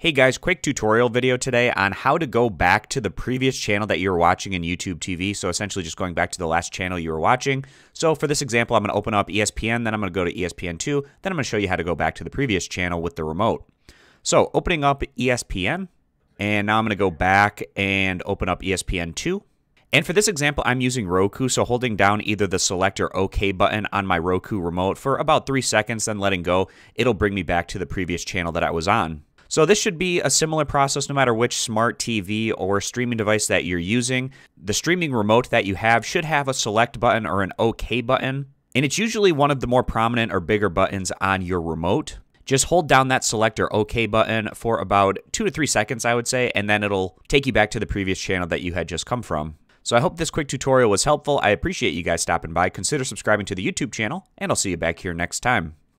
Hey guys, quick tutorial video today on how to go back to the previous channel that you were watching in YouTube TV. So essentially just going back to the last channel you were watching. So for this example, I'm going to open up ESPN, then I'm going to go to ESPN2, then I'm going to show you how to go back to the previous channel with the remote. So opening up ESPN, and now I'm going to go back and open up ESPN2. And for this example, I'm using Roku, so holding down either the select or OK button on my Roku remote for about three seconds, then letting go, it'll bring me back to the previous channel that I was on. So this should be a similar process no matter which smart TV or streaming device that you're using. The streaming remote that you have should have a select button or an OK button, and it's usually one of the more prominent or bigger buttons on your remote. Just hold down that select or OK button for about two to three seconds, I would say, and then it'll take you back to the previous channel that you had just come from. So I hope this quick tutorial was helpful. I appreciate you guys stopping by. Consider subscribing to the YouTube channel, and I'll see you back here next time.